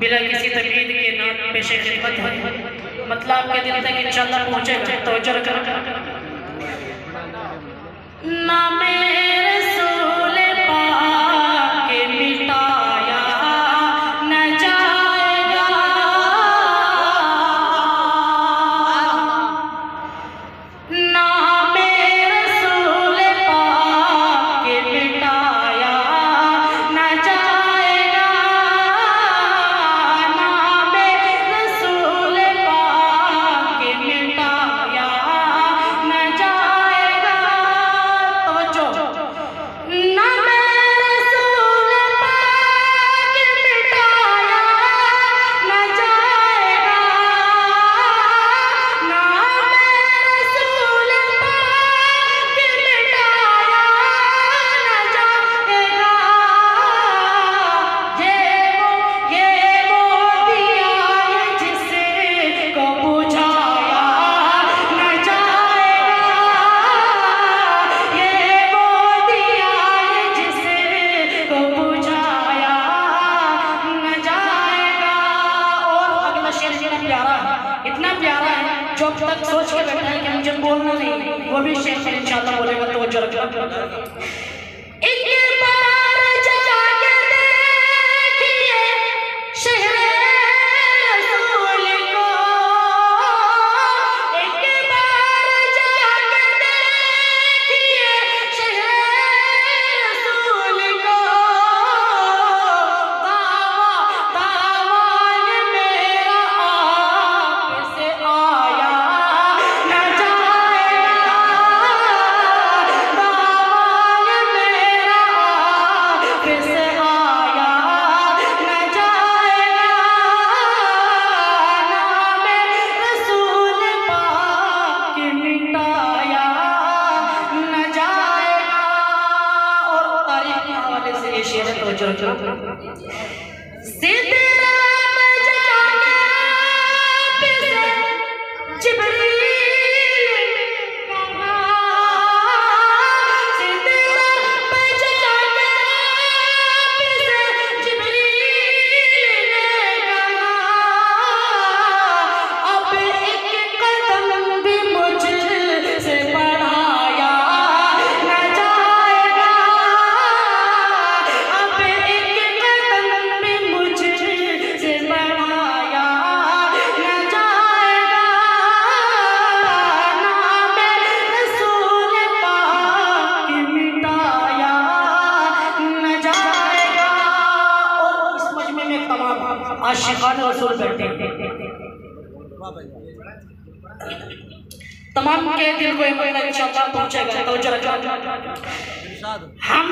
बिना किसी तबीद के नाम पेशे खिदमत है। मतलब आपके दिल तक इंशाल्लाह पहुँचे तो रखना। जॉब तक सोच के बैठा है कि मुझे बोलना नहीं, वो भी शेख इन बोलेगा तो वो जो शेर तो जो जो जिद आशिकान रसूल बैठे। तमाम के दिल को इंशाल्लाह पहुंचेगा तो हम